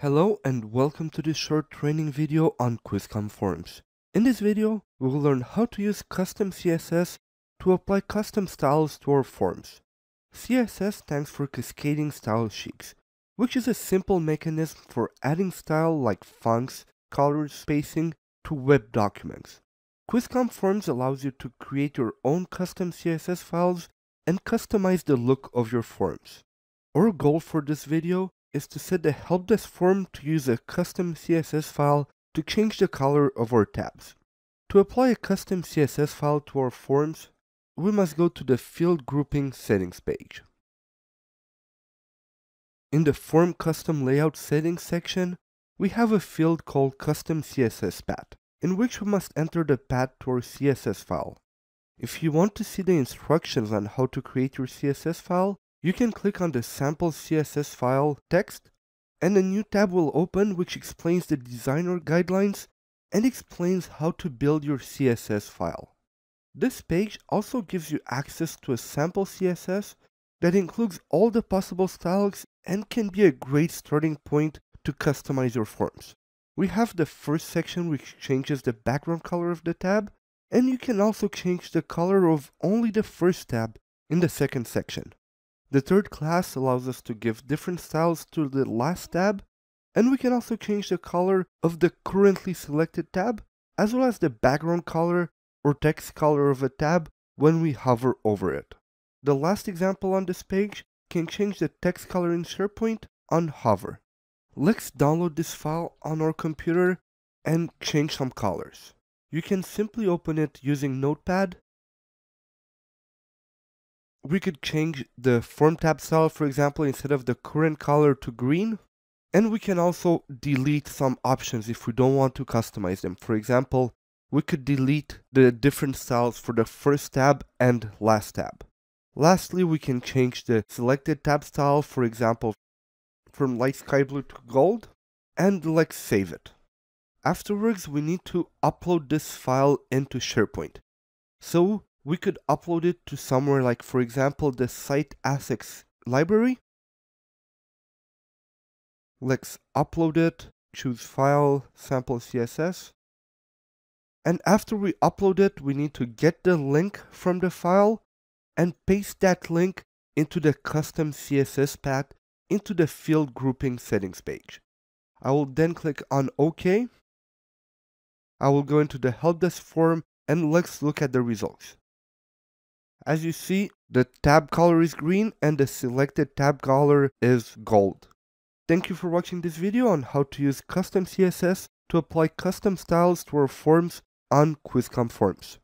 Hello and welcome to this short training video on KWizCom Forms. In this video, we will learn how to use custom CSS to apply custom styles to our forms. CSS stands for Cascading Style Sheets, which is a simple mechanism for adding style like fonts, colors, spacing to web documents. KWizCom Forms allows you to create your own custom CSS files and customize the look of your forms. Our goal for this video is to set the help desk form to use a custom CSS file to change the color of our tabs. To apply a custom CSS file to our forms, we must go to the Field Grouping Settings page. In the Form Custom Layout Settings section, we have a field called Custom CSS Path, in which we must enter the path to our CSS file. If you want to see the instructions on how to create your CSS file, you can click on the sample CSS file text and a new tab will open which explains the designer guidelines and explains how to build your CSS file. This page also gives you access to a sample CSS that includes all the possible styles and can be a great starting point to customize your forms. We have the first section which changes the background color of the tab and you can also change the color of only the first tab in the second section. The third class allows us to give different styles to the last tab, and we can also change the color of the currently selected tab, as well as the background color or text color of a tab when we hover over it. The last example on this page can change the text color in SharePoint on hover. Let's download this file on our computer and change some colors. You can simply open it using Notepad we could change the form tab style, for example, instead of the current color to green. And we can also delete some options if we don't want to customize them. For example, we could delete the different styles for the first tab and last tab. Lastly, we can change the selected tab style, for example, from light sky blue to gold, and let's save it. Afterwards, we need to upload this file into SharePoint. So we could upload it to somewhere like, for example, the site assets library. Let's upload it, choose file, sample CSS. And after we upload it, we need to get the link from the file and paste that link into the custom CSS path into the field grouping settings page. I will then click on OK. I will go into the help desk form and let's look at the results. As you see, the tab color is green and the selected tab color is gold. Thank you for watching this video on how to use custom CSS to apply custom styles to our forms on KWizCom Forms.